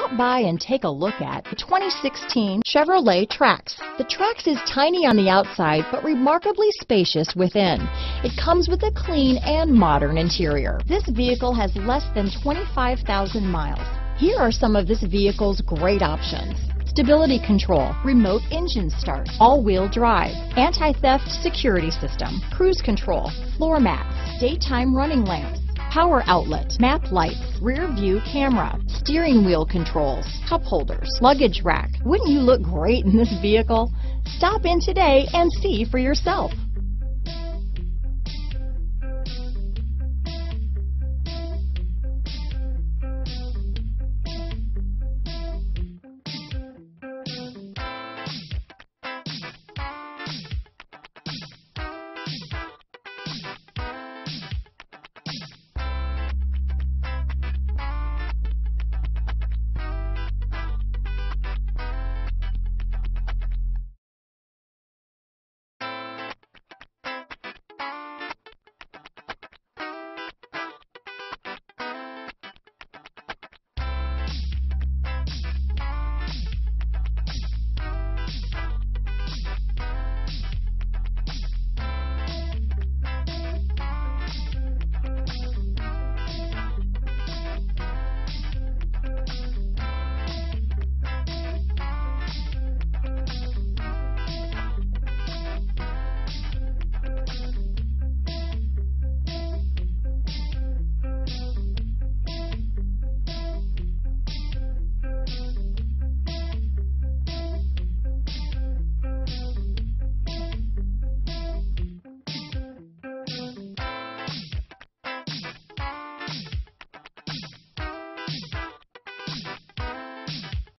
Stop by and take a look at the 2016 Chevrolet Trax. The Trax is tiny on the outside, but remarkably spacious within. It comes with a clean and modern interior. This vehicle has less than 25,000 miles. Here are some of this vehicle's great options. Stability control, remote engine start, all-wheel drive, anti-theft security system, cruise control, floor mats, daytime running lamps, power outlet, map lights, rear view camera, steering wheel controls, cup holders, luggage rack. Wouldn't you look great in this vehicle? Stop in today and see for yourself.